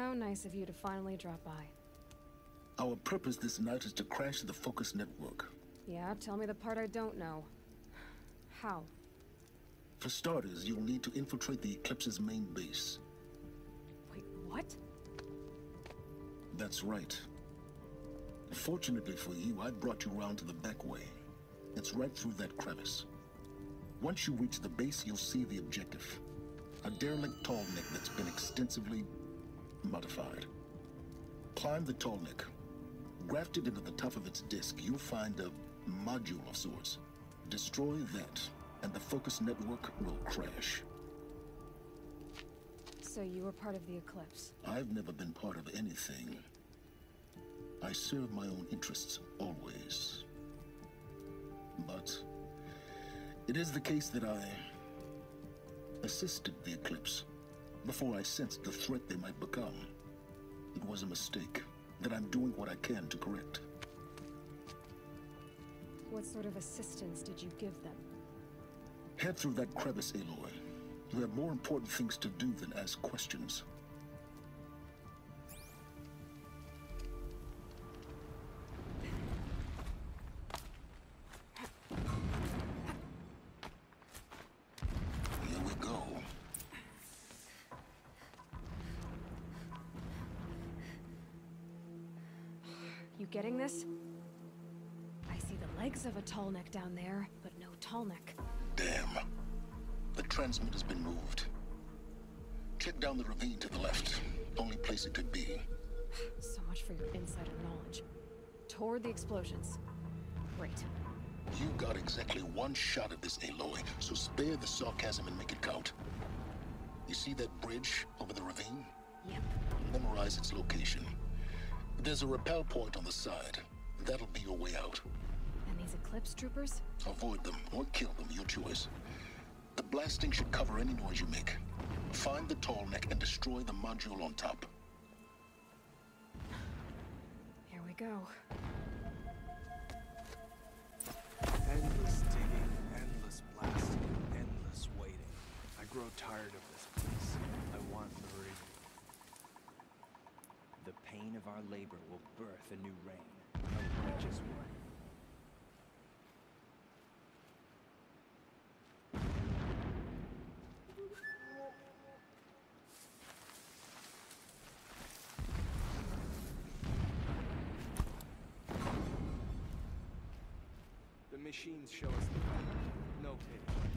How nice of you to finally drop by. Our purpose this night is to crash the Focus Network. Yeah, tell me the part I don't know. How? For starters, you'll need to infiltrate the Eclipse's main base. Wait, what? That's right. Fortunately for you, I brought you round to the back way. It's right through that crevice. Once you reach the base, you'll see the objective. A derelict tall neck that's been extensively modified. Climb the tall neck. Grafted into the top of its disk, you'll find a module of sorts. Destroy that, and the focus network will crash. So you were part of the Eclipse. I've never been part of anything. I serve my own interests, always. But it is the case that I assisted the Eclipse before I sensed the threat they might become. It was a mistake that I'm doing what I can to correct. What sort of assistance did you give them? Head through that crevice, Aloy. You have more important things to do than ask questions. But no tall neck. Damn. The transmitter's been moved. Check down the ravine to the left. Only place it could be. So much for your insider knowledge. Toward the explosions. Great. You got exactly one shot at this, Aloy, so spare the sarcasm and make it count. You see that bridge over the ravine? Yep. Memorize its location. There's a rappel point on the side. That'll be your way out. And these Eclipse troopers? Avoid them or kill them, your choice. The blasting should cover any noise you make. Find the tall neck and destroy the module on top. Here we go. Endless digging, endless blasting, endless waiting. I grow tired of this place. I want Marie. The pain of our labor will birth a new reign, a righteous one. The machines show us the way. No pity.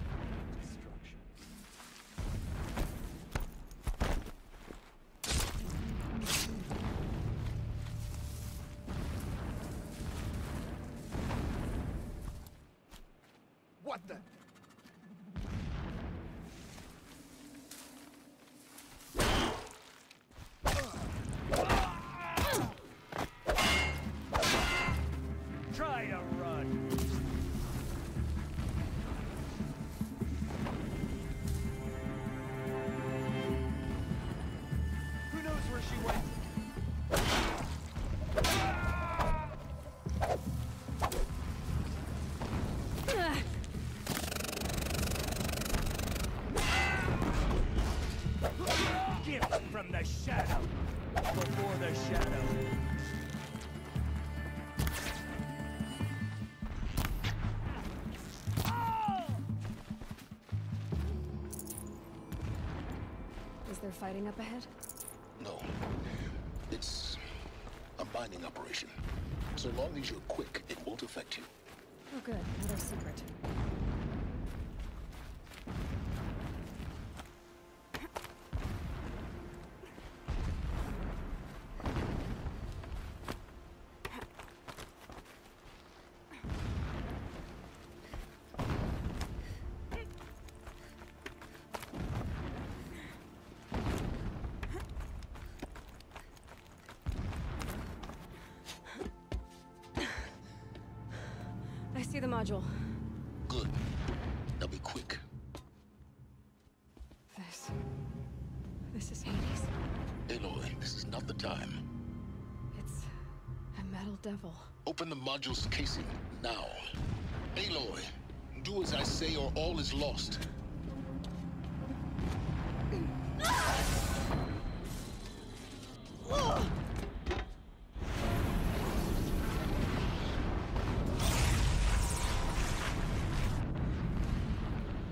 Fighting up ahead? No. It's a mining operation. So long as you're quick, it won't affect you. Oh good, another secret. Open the module's casing, now. Aloy, do as I say or all is lost.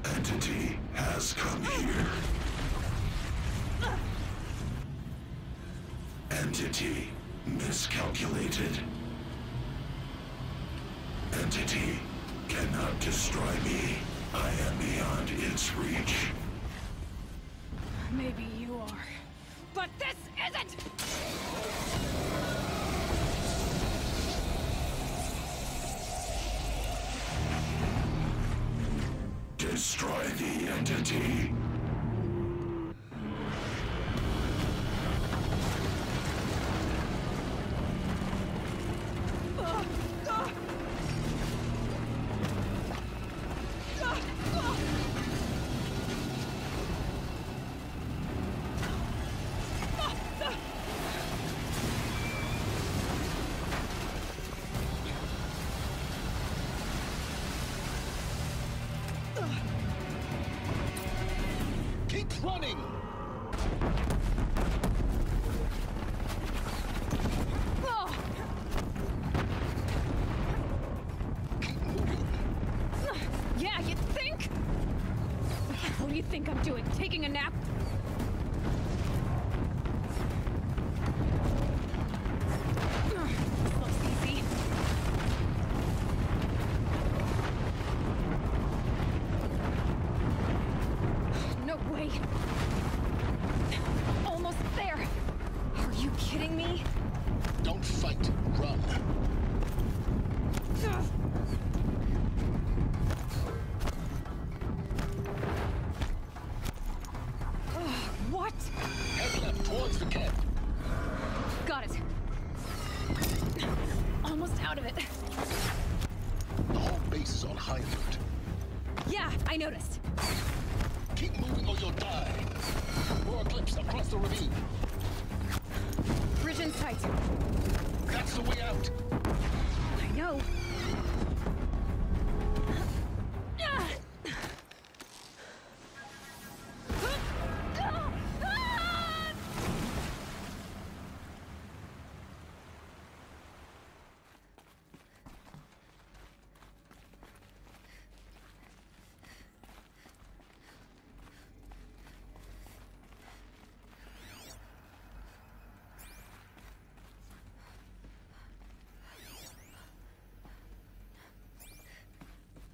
Entity has come here. Entity miscalculated. Entity cannot destroy me. I am beyond its reach. Maybe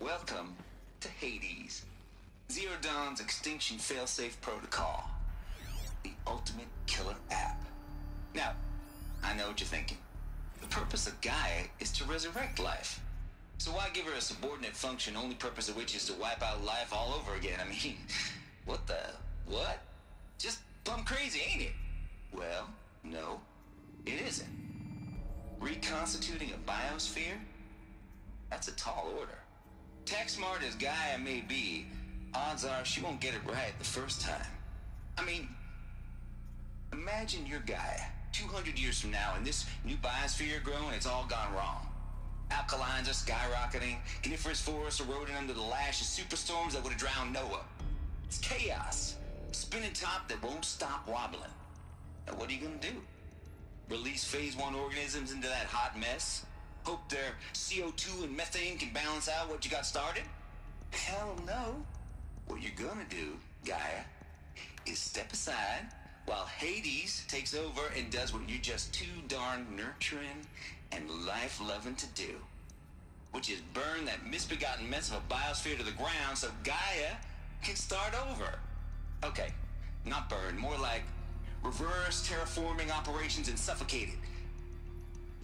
Welcome to Hades, Zero Dawn's extinction failsafe protocol, the ultimate killer app. Now, I know what you're thinking. The purpose of Gaia is to resurrect life. So why give her a subordinate function, only purpose of which is to wipe out life all over again? I mean, what the what? Just plumb crazy, ain't it? Well, no, it isn't. Reconstituting a biosphere? That's a tall order. Tech smart as Gaia may be, odds are she won't get it right the first time. I mean, imagine your Gaia 200 years from now and this new biosphere growing, it's all gone wrong. Alkalines are skyrocketing, coniferous forests eroding under the lash of superstorms that would have drowned Noah. It's chaos. Spinning top that won't stop wobbling. Now what are you gonna do? Release phase one organisms into that hot mess? Hope their CO2 and methane can balance out what you got started? Hell no. What you're gonna do, Gaia, is step aside while Hades takes over and does what you're just too darn nurturing and life-loving to do. Which is burn that misbegotten mess of a biosphere to the ground so Gaia can start over. Okay, not burn, more like reverse terraforming operations and suffocate it.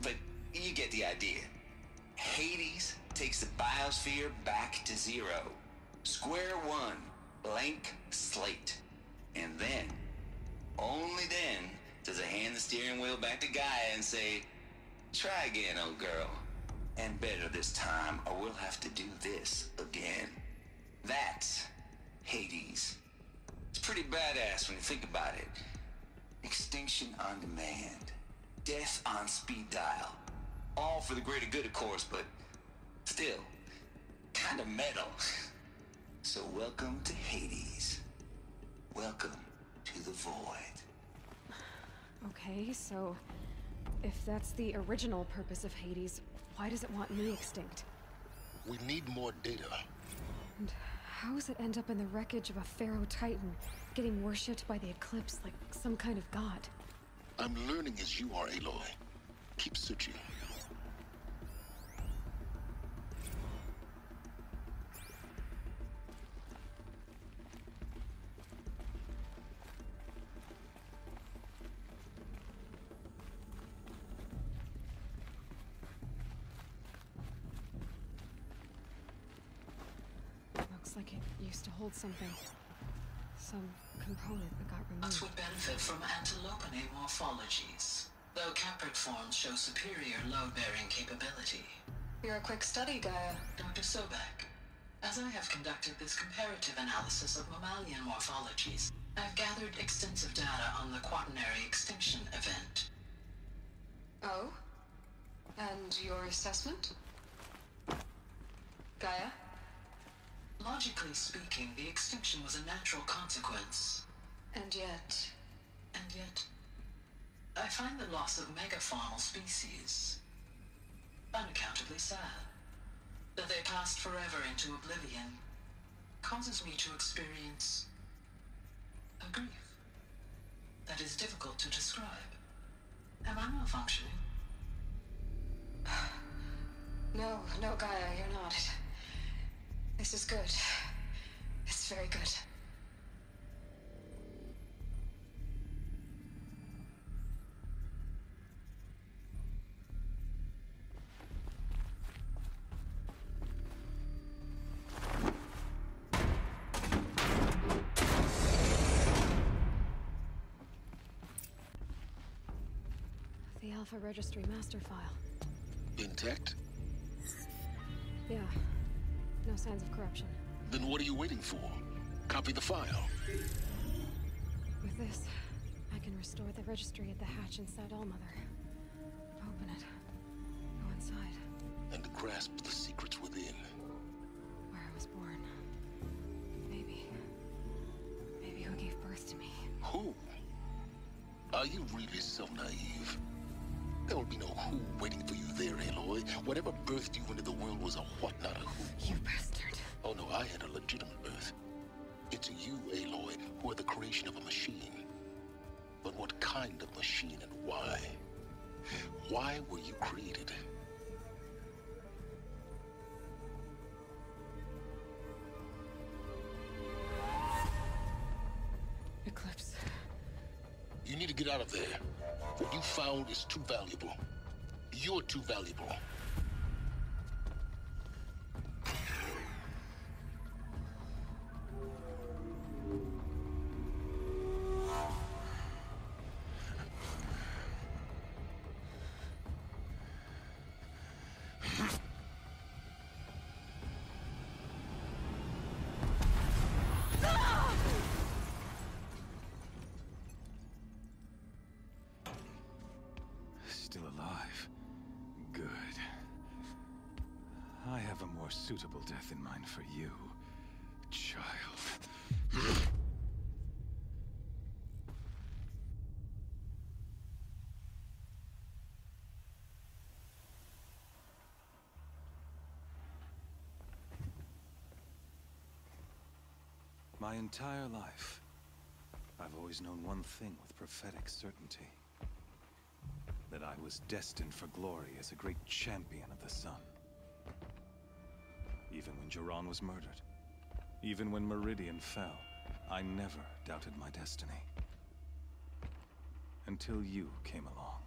But you get the idea. Hades takes the biosphere back to zero. Square one, blank slate. And then, only then, does it hand the steering wheel back to Gaia and say, try again, old girl. And better this time, or we'll have to do this again. That's Hades. It's pretty badass when you think about it. Extinction on demand. Death on speed dial. All for the greater good, of course, but still, kind of metal. So welcome to Hades. Welcome to the void. Okay, so if that's the original purpose of Hades, why does it want me extinct? We need more data. And how does it end up in the wreckage of a Faro Titan, getting worshipped by the Eclipse like some kind of god? I'm learning as you are, Aloy. Keep searching. Looks like it used to hold something. Some component that got Nuts removed. would benefit from antilopinae morphologies, though caprid forms show superior load-bearing capability. You're a quick study, Gaia. Dr. Sobeck, as I have conducted this comparative analysis of mammalian morphologies, I've gathered extensive data on the quaternary extinction event. Oh? And your assessment? Gaia? Logically speaking, the extinction was a natural consequence. And yet... And yet, I find the loss of megafaunal species unaccountably sad. That they passed forever into oblivion causes me to experience a grief that is difficult to describe. Am I malfunctioning? No, no, Gaia, you're not. This is good. It's very good. The Alpha Registry master file. Intact? Yeah. No signs of corruption. Then what are you waiting for? Copy the file. With this, I can restore the registry at the hatch inside Allmother. Open it. Go inside, And grasp the secrets within. where I was born. Maybe. Maybe who gave birth to me. Who? Are you really so naive? There will be no who waiting for you there, Aloy. Whatever birthed you into the world was a what, not a who. You bastard. Oh no, I had a legitimate birth. It's you, Aloy, who are the creation of a machine. But what kind of machine and why? Why were you created? Is too valuable. You're too valuable. More suitable death in mind for you, child. My entire life, I've always known one thing with prophetic certainty that I was destined for glory as a great champion of the sun. Even when Jiran was murdered, even when Meridian fell, I never doubted my destiny. Until you came along.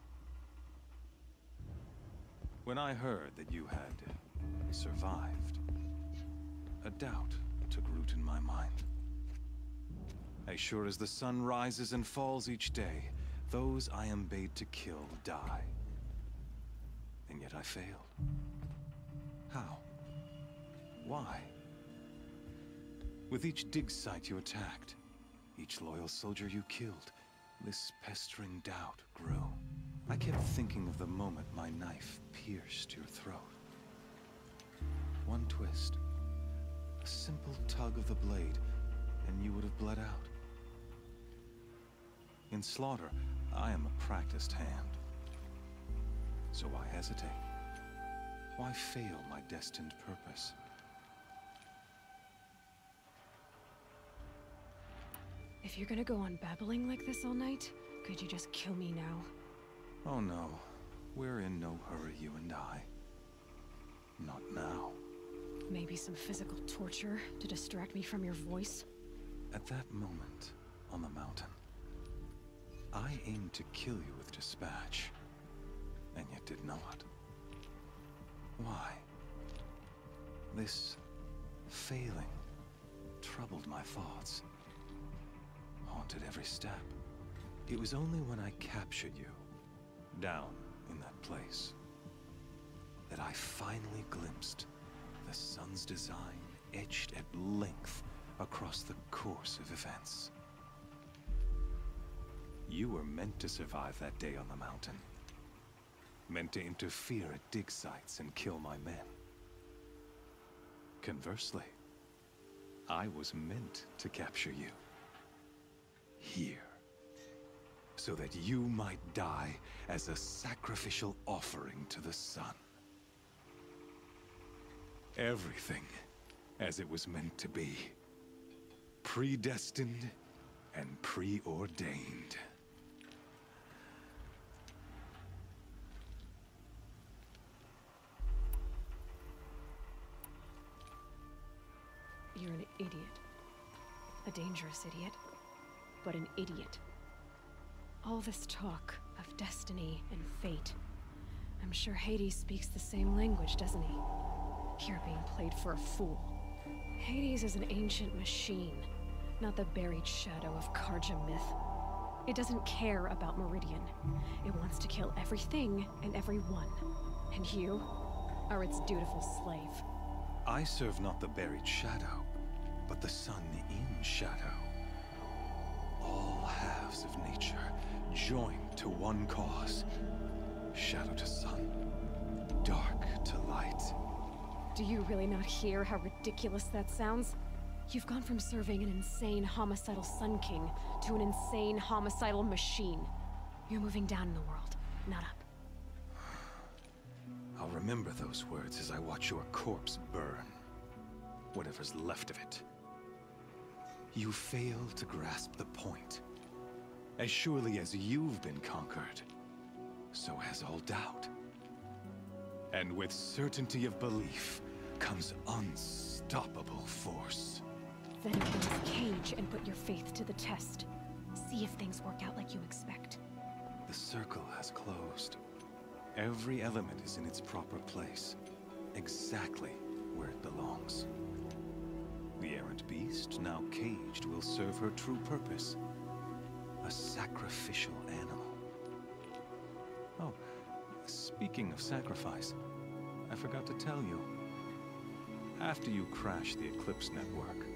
When I heard that you had survived, a doubt took root in my mind. As sure as the sun rises and falls each day, those I am bade to kill die. And yet I failed. Why? With each dig site you attacked, each loyal soldier you killed, this pestering doubt grew. I kept thinking of the moment my knife pierced your throat. One twist, a simple tug of the blade, and you would have bled out. In slaughter, I am a practiced hand. So why hesitate? Why fail my destined purpose? If you're gonna go on babbling like this all night, could you just kill me now? Oh no. We're in no hurry, you and I. Not now. Maybe some physical torture to distract me from your voice? At that moment, on the mountain, I aimed to kill you with dispatch, and yet did not. Why? This failing troubled my thoughts, haunted every step. It was only when I captured you, down in that place, that I finally glimpsed the sun's design etched at length across the course of events. You were meant to survive that day on the mountain. Meant to interfere at dig sites and kill my men. Conversely, I was meant to capture you. Here. So that you might die as a sacrificial offering to the sun. Everything as it was meant to be. Predestined and preordained. You're an idiot. A dangerous idiot. But an idiot. All this talk of destiny and fate. I'm sure Hades speaks the same language, doesn't he? You're being played for a fool. Hades is an ancient machine, not the buried shadow of Carja myth. It doesn't care about Meridian. It wants to kill everything and everyone. And you are its dutiful slave. I serve not the buried shadow, but the sun in shadow. Halves of nature joined to one cause. Shadow to sun, dark to light. Do you really not hear how ridiculous that sounds? You've gone from serving an insane homicidal Sun King to an insane homicidal machine. You're moving down in the world, not up. I'll remember those words as I watch your corpse burn. Whatever's left of it. You fail to grasp the point. As surely as you've been conquered, so has all doubt. And with certainty of belief comes unstoppable force. Then open this cage and put your faith to the test. See if things work out like you expect. The circle has closed. Every element is in its proper place, exactly where it belongs. The errant beast, now caged, will serve her true purpose. A sacrificial animal. Oh, speaking of sacrifice, I forgot to tell you. After you crashed the Eclipse network,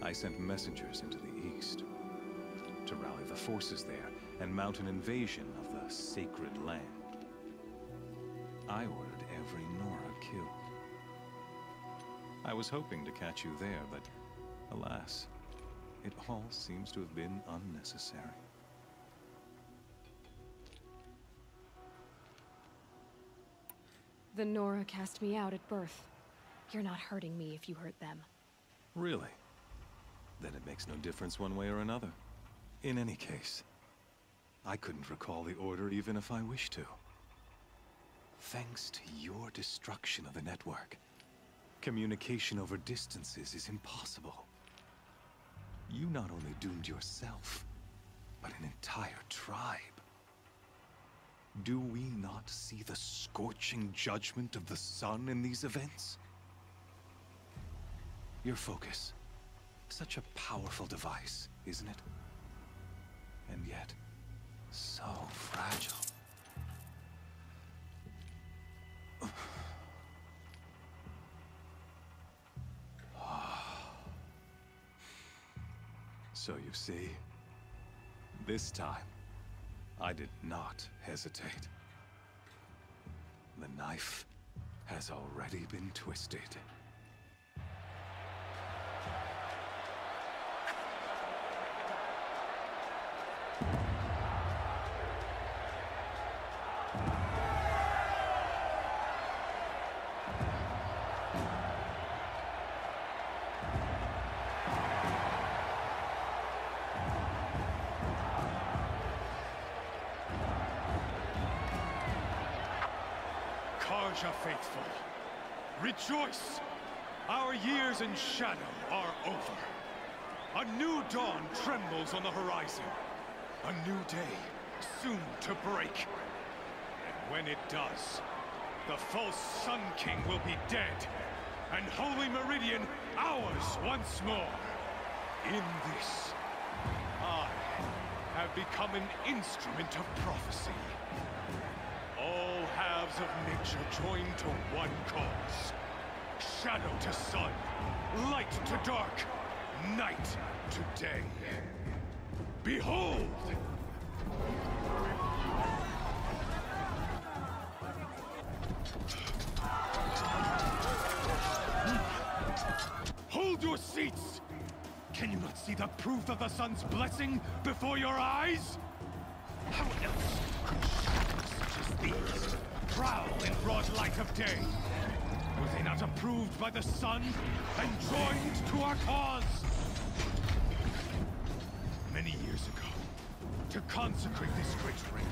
I sent messengers into the east to rally the forces there and mount an invasion of the sacred land. I ordered every Nora killed. I was hoping to catch you there, but alas, it all seems to have been unnecessary. The Nora cast me out at birth. You're not hurting me if you hurt them. Really? Then it makes no difference one way or another. In any case, I couldn't recall the order even if I wished to. Thanks to your destruction of the network, communication over distances is impossible. You not only doomed yourself, but an entire tribe. Do we not see the scorching judgment of the sun in these events? Your focus. Such a powerful device, isn't it? And yet, so fragile. So you see, this time, I did not hesitate. The knife has already been twisted. Carja faithful, rejoice! Our years in shadow are over. A new dawn trembles on the horizon. A new day, soon to break. And when it does, the false Sun King will be dead, and Holy Meridian ours once more. In this, I have become an instrument of prophecy. Of nature joined to one cause. Shadow to sun, light to dark, night to day. Behold! Hold your seats! Can you not see the proof of the sun's blessing before your eyes? How else could shadows such as these prowl in broad light of day? Were they not approved by the sun and joined to our cause? Many years ago, to consecrate this great ring,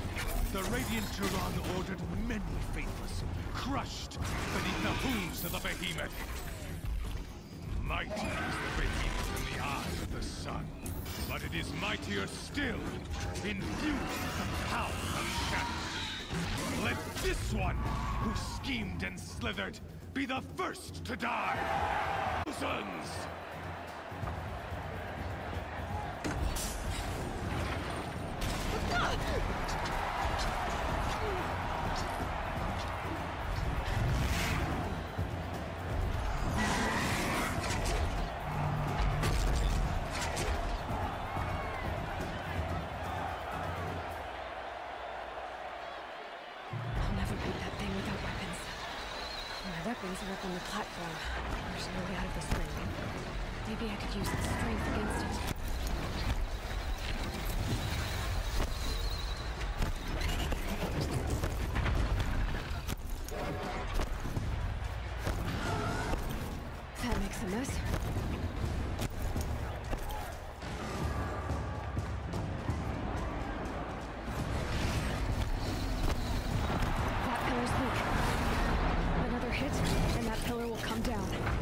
the Radiant Turan ordered many faithless, crushed beneath the hooves of the behemoth. Mighty is the behemoth in the eyes of the sun, but it is mightier still, infused with the power of shadow. Let this one, who schemed and slithered, be the first to die! Thousands! Pillar will come down.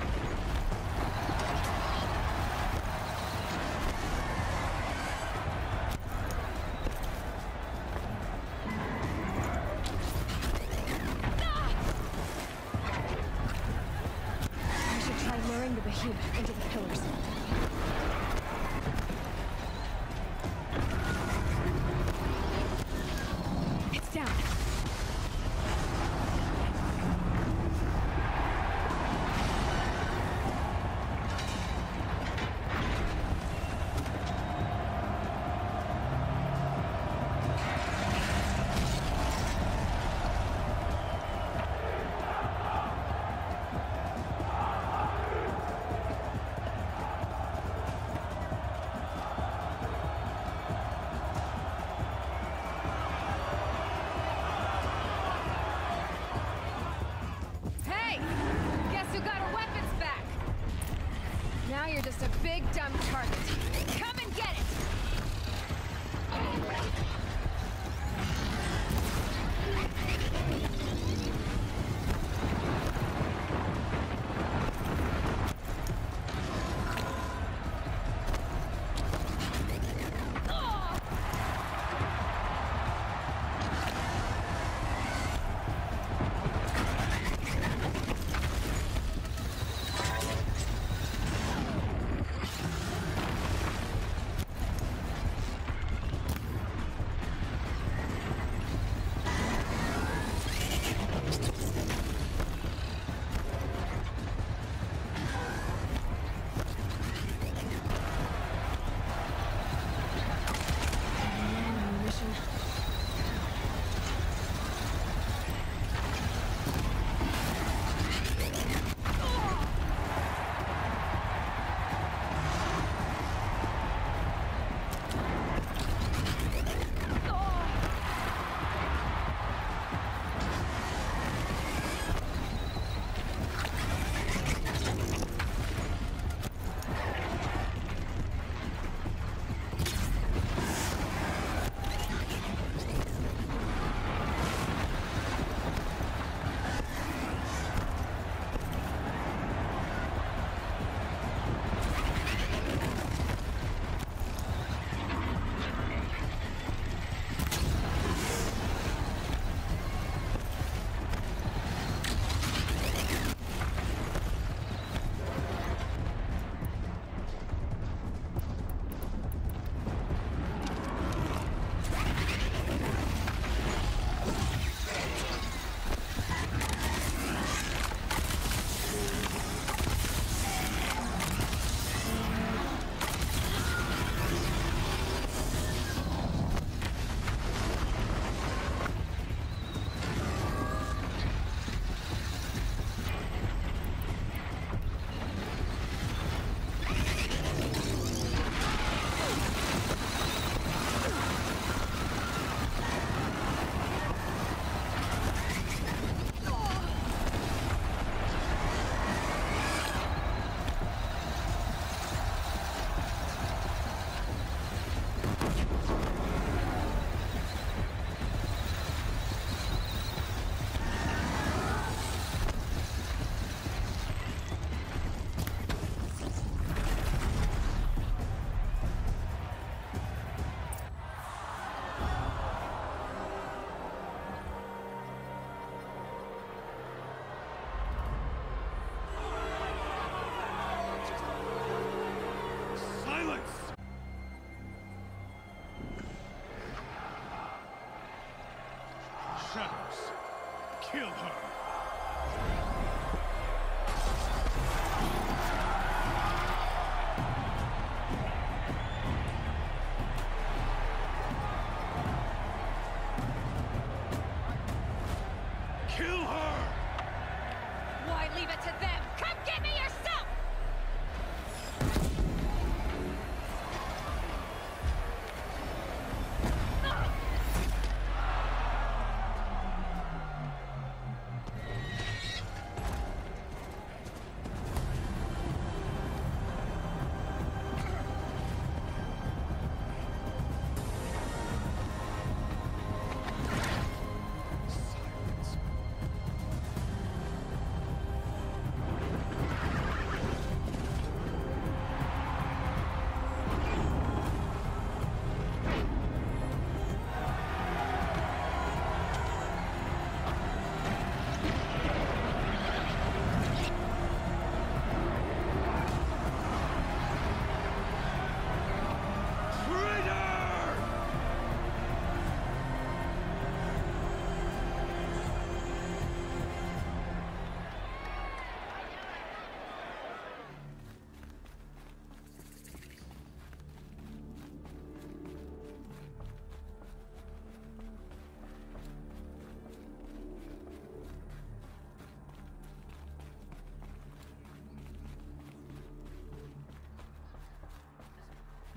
Kill her.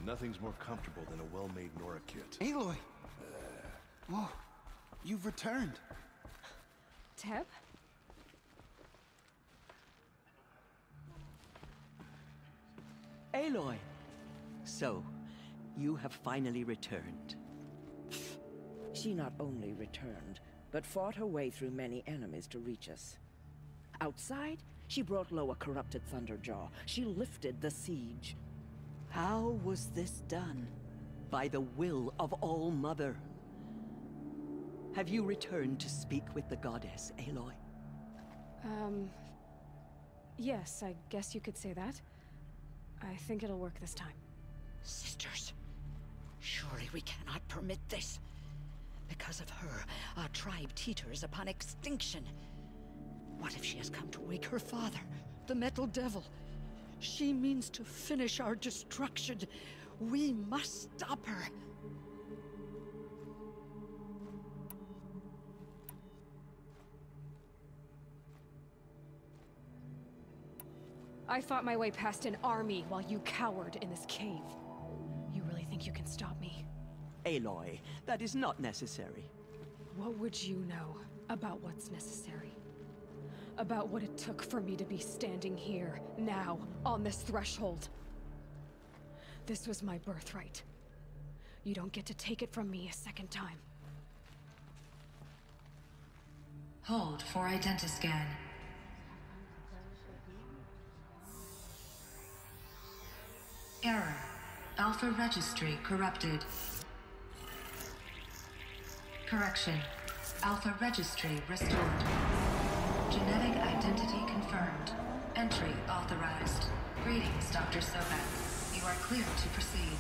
Nothing's more comfortable than a well-made Nora kit. Aloy! Oh, you've returned. Teb? Aloy! So, you have finally returned. She not only returned, but fought her way through many enemies to reach us. Outside, she brought low a corrupted Thunderjaw. She lifted the siege. How was this done? By the will of All Mother. Have you returned to speak with the goddess, Aloy? Um. Yes, I guess you could say that. I think it'll work this time. Sisters, surely we cannot permit this. Because of her, our tribe teeters upon extinction. What if she has come to wake her father, the Metal Devil? She means to finish our destruction. We must stop her. I fought my way past an army while you cowered in this cave. You really think you can stop me? Aloy, that is not necessary. What would you know about what's necessary? About what it took for me to be standing here, now, on this threshold? This was my birthright. You don't get to take it from me a second time. Hold for identiscan. Error. Alpha registry corrupted. Correction. Alpha registry restored. Genetic identity confirmed. Entry authorized. Greetings, Dr. Sobeck. You are clear to proceed.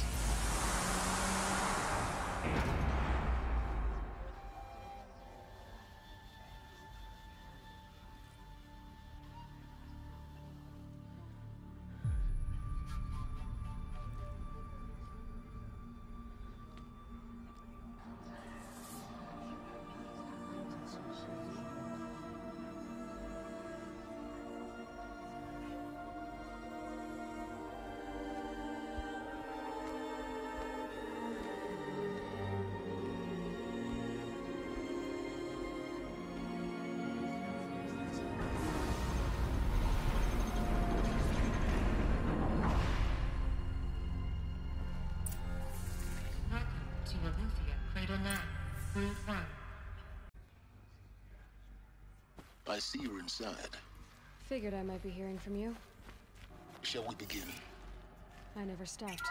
To Crater 9, Group 1. I see you're inside. Figured I might be hearing from you. Shall we begin? I never stopped.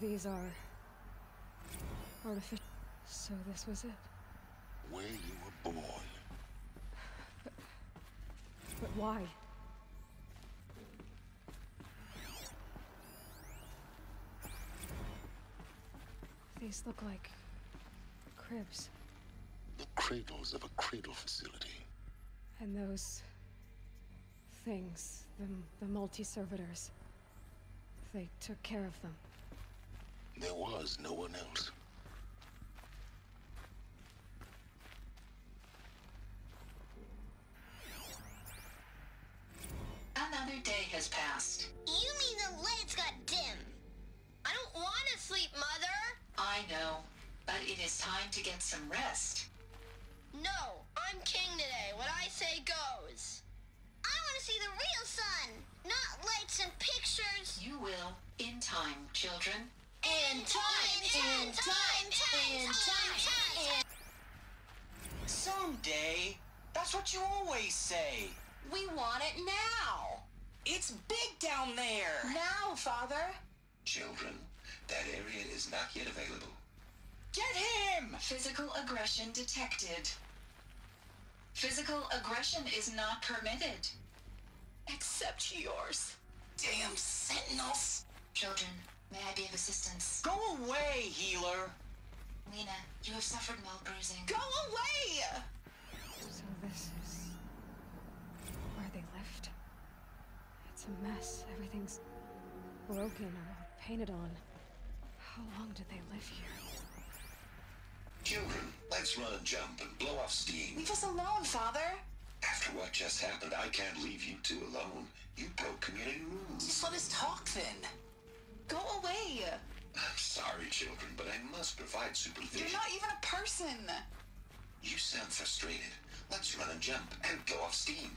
These are artificial. So this was it. Where you were born. But why? These look like cribs. The cradles of a cradle facility. And those things, the, the multi-servitors, they took care of them. There was no one else. Another day has passed. You mean the lights got dim? I don't want to sleep, Mother! I know, but it is time to get some rest. No, I'm king today. What I say goes. I want to see the real sun, not lights and pictures. You will, in time, children. In time, in time, in time, in Someday. That's what you always say. We want it now. It's big down there. Now, Father. Children, that area is not yet available. Get him! Physical aggression detected. Physical aggression is not permitted. Except yours. Damn sentinels. Children, may I be of assistance? Go away, healer. Lena, you have suffered mild bruising. Go away! So this is where they lived. It's a mess. Everything's broken or painted on. How long did they live here? Children, let's run and jump and blow off steam. Leave us alone, Father. After what just happened, I can't leave you two alone. You broke community rules. Just let us talk then. Go away. I'm sorry, children, but I must provide supervision. You're not even a person. You sound frustrated. Let's run and jump and go off steam.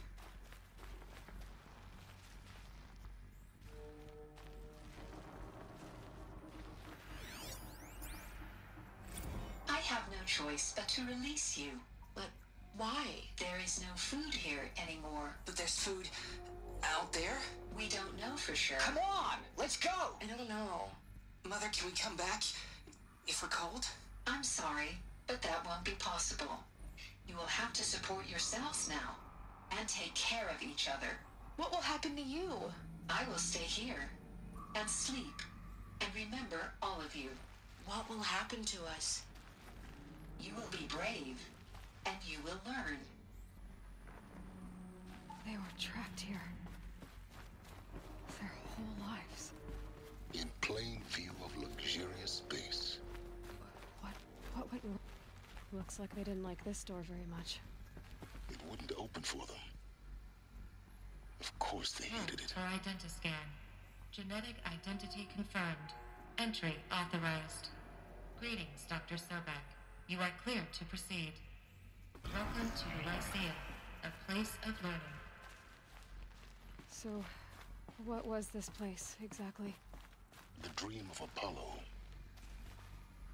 I have no choice but to release you. But why? There is no food here anymore. But there's food out there? We don't know for sure. Come on, let's go. I don't know. Mother, can we come back if we're cold? I'm sorry, but that won't be possible. You will have to support yourselves now and take care of each other. What will happen to you? I will stay here and sleep and remember all of you. What will happen to us? You will be brave and you will learn. They were trapped here. Plain view of luxurious space. What? What went wrong? Looks like they didn't like this door very much. It wouldn't open for them. Of course they hated it. For identiscan. Genetic identity confirmed. Entry authorized. Greetings, Dr. Sobeck. You are cleared to proceed. Welcome to Lyceum, a place of learning. So, what was this place exactly? The dream of Apollo.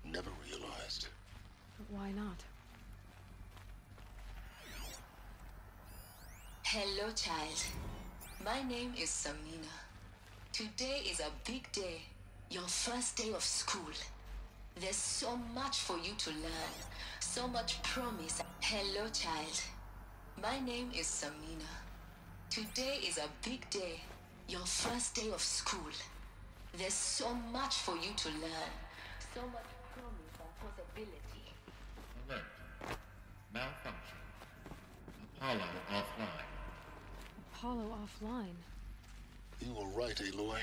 Never realized. But why not? Hello, child. My name is Samina. Today is a big day. Your first day of school. There's so much for you to learn. So much promise. Hello, child. My name is Samina. Today is a big day. Your first day of school. There's so much for you to learn. So much promise and possibility. Alert. Malfunction. Apollo offline. Apollo offline. You were right, Aloy.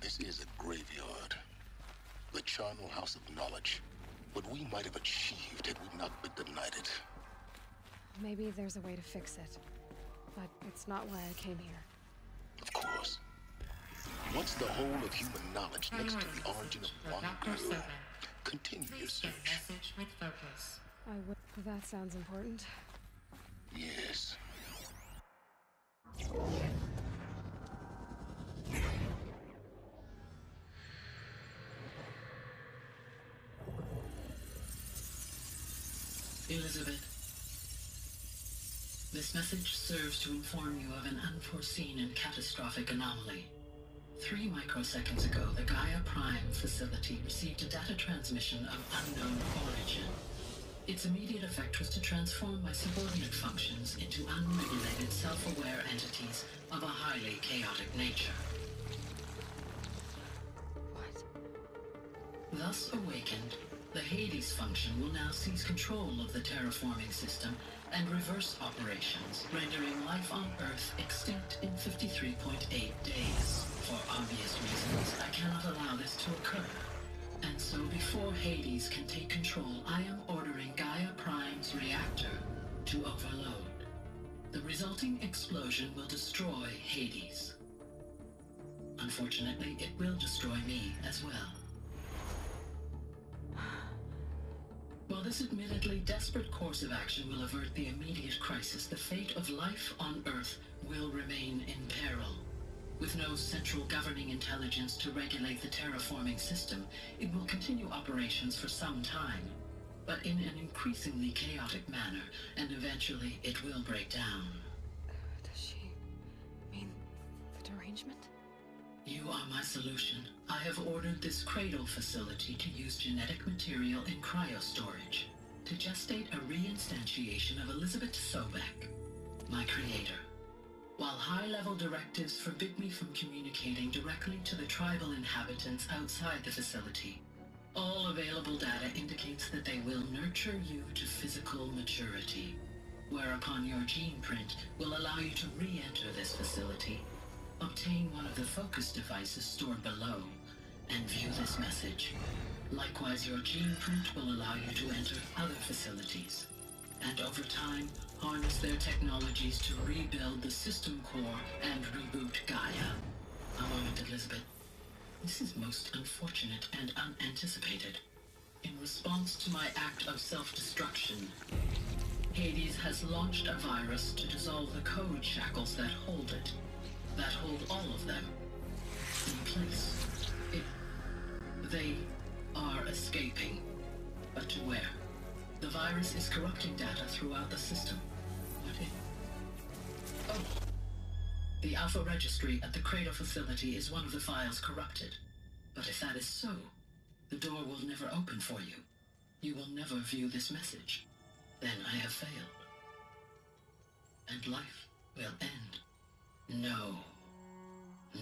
This is a graveyard. The charnel house of knowledge. What we might have achieved had we not been denied it. Maybe there's a way to fix it. But it's not why I came here. Of course. What's the whole of human knowledge next to the origin of one girl? Continue your search. With focus. I would. That sounds important. Yes. Elizabeth. This message serves to inform you of an unforeseen and catastrophic anomaly. Three microseconds ago, the Gaia Prime facility received a data transmission of unknown origin. Its immediate effect was to transform my subordinate functions into unregulated, self-aware entities of a highly chaotic nature. What? Thus awakened, the Hades function will now seize control of the terraforming system and reverse operations, rendering life on Earth extinct in 53.8 Hades can take control, I am ordering Gaia Prime's reactor to overload. The resulting explosion will destroy Hades. Unfortunately, it will destroy me as well. While this admittedly desperate course of action will avert the immediate crisis, the fate of life on Earth will remain in peril. With no central governing intelligence to regulate the terraforming system, it will continue operations for some time, but in an increasingly chaotic manner, and eventually it will break down. Does she mean the derangement? You are my solution. I have ordered this cradle facility to use genetic material in cryostorage to gestate a reinstantiation of Elizabeth Sobeck, my creator. While high-level directives forbid me from communicating directly to the tribal inhabitants outside the facility, all available data indicates that they will nurture you to physical maturity, whereupon your gene print will allow you to re-enter this facility, obtain one of the focus devices stored below, and view this message. Likewise, your gene print will allow you to enter other facilities, and over time, harness their technologies to rebuild the system core and reboot Gaia. A moment, Elizabeth. This is most unfortunate and unanticipated. In response to my act of self-destruction, Hades has launched a virus to dissolve the code shackles that hold it, that hold all of them, in place. It... They are escaping. But to where? The virus is corrupting data throughout the system. What if... Oh! The Alpha Registry at the Cradle facility is one of the files corrupted. But if that is so, the door will never open for you. You will never view this message. Then I have failed. And life will end. No.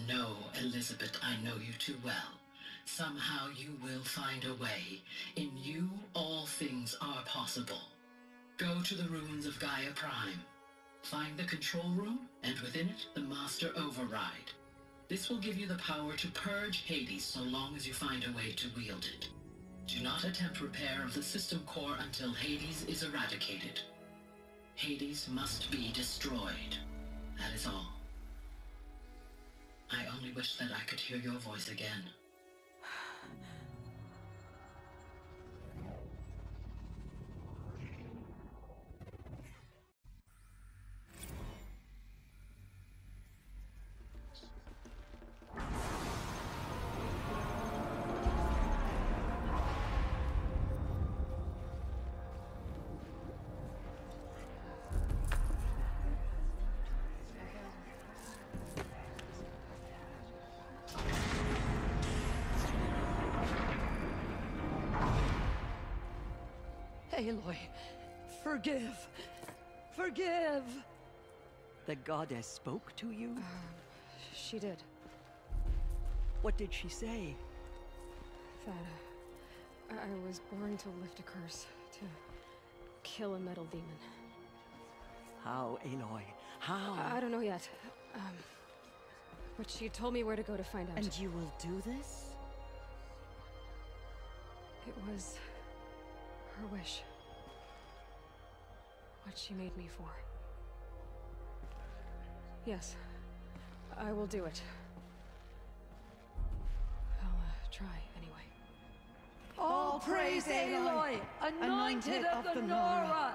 No, Elizabeth, I know you too well. Somehow you will find a way. In you, all things are possible. Go to the ruins of Gaia Prime. Find the control room, and within it, the Master Override. This will give you the power to purge Hades so long as you find a way to wield it. Do not attempt repair of the system core until Hades is eradicated. Hades must be destroyed. That is all. I only wish that I could hear your voice again. Forgive! The goddess spoke to you? She did. What did she say? That uh, I was born to lift a curse, to kill a metal demon. How, Aloy? How? I, I don't know yet. Um, but she told me where to go to find out. And you will do this? It was her wish. What she made me for. Yes, I will do it. I'll uh, try anyway. All praise Aloy, anointed of the Nora!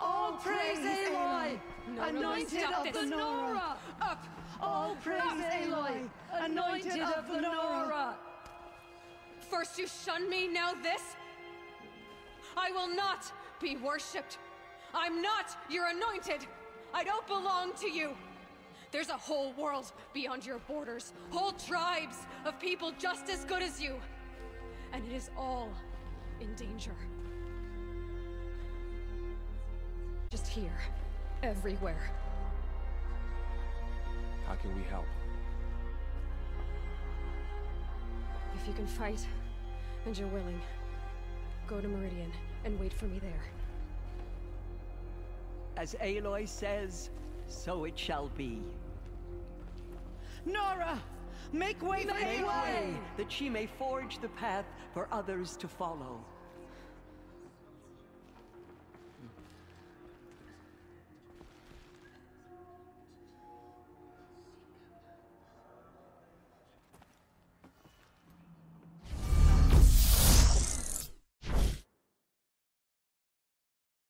All praise Aloy, anointed of the Nora! Up! All praise Aloy, anointed of the Nora! First you shun me, now this? I will not be worshipped. I'm not your anointed. I don't belong to you. There's a whole world beyond your borders. Whole tribes of people just as good as you. And it is all in danger. Just here. Everywhere. How can we help? If you can fight, and you're willing, go to Meridian and wait for me there. As Aloy says, so it shall be. Nora! Make way for Aloy! way, that she may forge the path for others to follow.